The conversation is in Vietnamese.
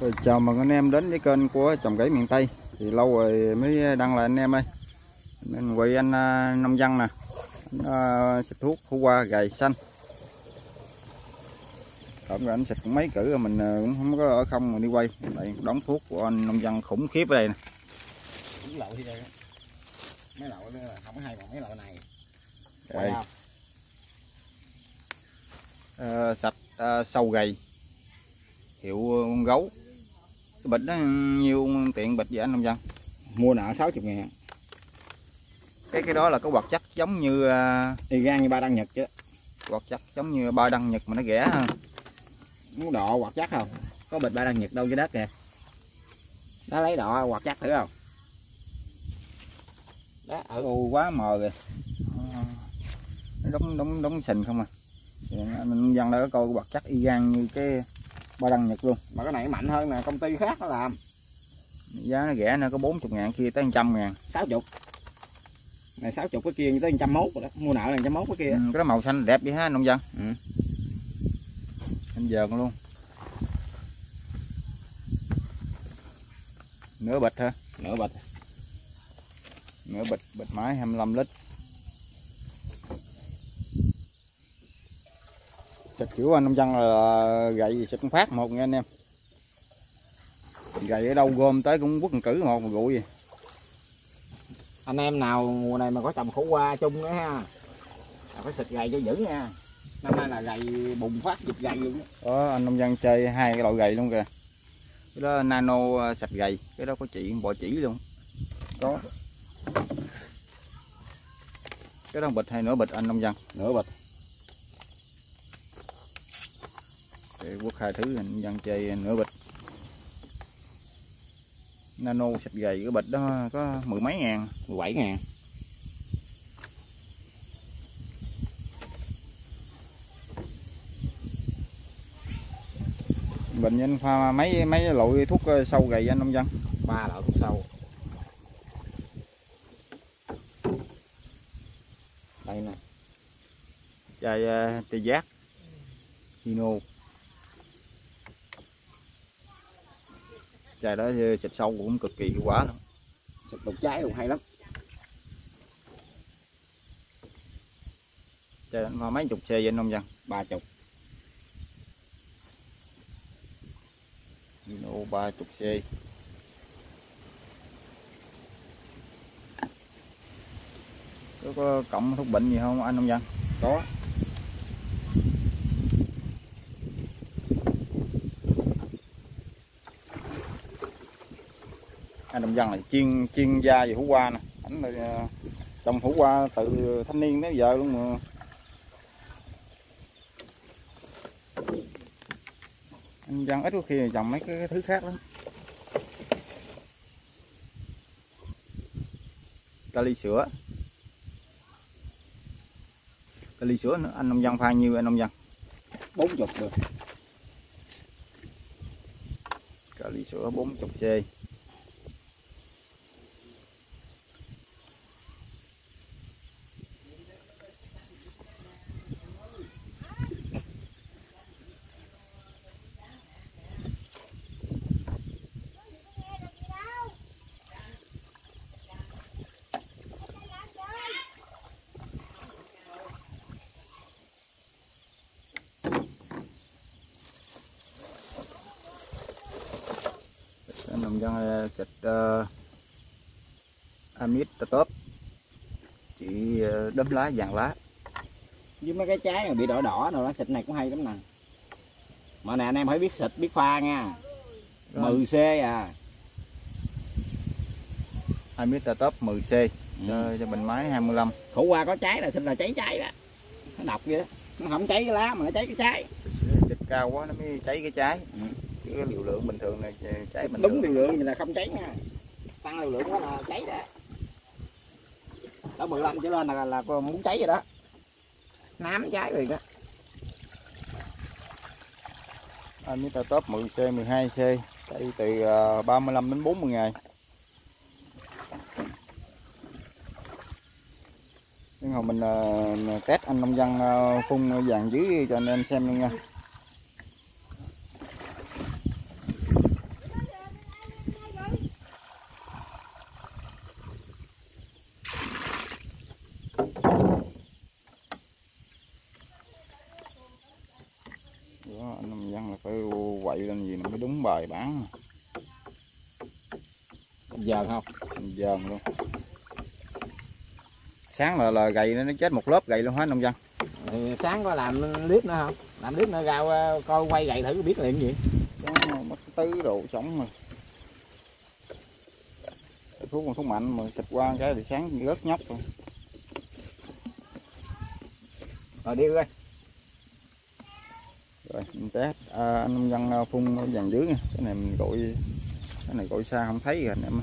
Rồi, chào mừng anh em đến với kênh của trồng cải miền Tây. Thì lâu rồi mới đăng lại anh em ơi. Nên quay anh à, nông dân nè. Anh uh, xịt thuốc hữu qua gầy xanh. Tổng rồi anh xịt cũng mấy cử rồi mình à, cũng không có ở không mà đi quay. Đây đóng thuốc của anh nông dân khủng khiếp ở đây nè. Mấy lậu không có hay bằng mấy lậu này. Đây, ờ, sạch ờ, sâu gầy. Hiệu con gấu cái bịch đó nhiêu tiện bịch vậy anh nông dân? Mua nợ 60 ngàn. Cái cái đó là cái hoạt chất giống như à, y gan như ba đăng nhật chứ. hoạt chất giống như ba đăng nhật mà nó rẻ hơn. Muốn đọ hoặc chắc không? Có bịch ba đăng nhật đâu dưới đất kìa. Nó lấy đọ hoặc chắc thử không? Đó ở ô quá mờ rồi Ờ, nó đóng đóng đóng sình không à. Nông dân đã có coi hoạt chất y gan như cái ba đăng nhật luôn. Mà cái này mạnh hơn nè công ty khác nó làm. Giá nó rẻ nó có 40 ngàn kia tới 100 ngàn. 60 này 60 cái kia tới 101 rồi đó. Mua nợ là 101 cái kia. Ừ, cái đó màu xanh đẹp vậy ha nông dân. Ừ. anh giờ con luôn. Nửa bịch hả? Nửa bịch. Nửa bịch bịch máy 25 lít xịt kiểu anh nông dân là gậy xịt phát một nha anh em. Gậy ở đâu gom tới cũng quất cử một gụi anh em nào mùa này mà có trồng khổ qua chung nữa ha là phải xịt gầy cho dữ nha. Năm nay là gầy bùng phát dịch gầy luôn đó anh nông dân chơi hai cái loại gậy luôn kìa. Cái đó nano sạch gầy cái đó có chỉ bò chỉ luôn. Có cái đó bịch hay nửa bịch anh nông dân? Nửa bịch để quốc hai thứ dân chơi nửa bịch. Nano sạch gầy cái bịch đó có mười mấy ngàn 17 ngàn. Bình anh pha mấy mấy loại thuốc ờ, sâu gầy anh nông dân? Ba loại thuốc sâu. Đây nè. Chai uh, tê giác. Hino chai đó xịt sâu cũng cực kỳ hiệu quả lắm. Xịt đục trái cũng hay lắm. Chai pha mấy chục xe vậy anh nông dân? Ba chục. Hino ba chục xe. Có, có cộng thuốc bệnh gì không anh nông dân? Có nông dân là chuyên chuyên gia về hữu qua nè. Ảnh là ờ, trồng hữu qua từ thanh niên tới giờ luôn mà. Anh dân ít có khi trồng mấy cái thứ khác lắm. Kali sữa. Kali sữa nữa anh nông dân pha nhiêu anh nông dân? Bốn chục được. Kali sữa 40 c ờ, xịt uh, amid top chỉ ờ, đấm lá vàng lá. Với mấy cái trái mà bị đỏ đỏ rồi nó xịt này cũng hay lắm nè. Mà nè anh em phải biết xịt biết pha nha. 10 c à. Amid top 10 c cho, cho bình máy 25 khổ qua có trái là xịt là cháy trái đó. Nó độc vậy đó. Nó không cháy cái lá mà nó cháy cái trái. Xịt cao quá nó mới cháy cái trái. Ừ. chứ cái liều lượng bình thường này cháy bình đúng liều lượng thì là không cháy nha. Tăng liều lượng quá là cháy đó. Đó 15 trở lên là là muốn cháy rồi đó. Nám trái rồi đó. Amid top 10 c 12 c đây từ ờ, 35 đến 40 ngày. Nhưng mà mình ờ, test anh nông dân ờ, phun vàng dưới cho anh em xem luôn nha lên gì nó mới đúng bài bán giờ không? Dờn luôn. Sáng là là gầy nó chết một lớp gầy luôn hết nông dân. Thì sáng có làm clip nữa không? Làm clip nữa ra coi quay gậy thử biết cái gì. Mất tứ đồ sống mà. Thuốc còn thuốc mạnh mà xịt qua cái thì sáng rớt nhóc rồi rồi đi ơi rồi mình test à, anh nông dân à, phun vàng dưới nha cái này mình gọi cái này gọi xa không thấy rồi anh em.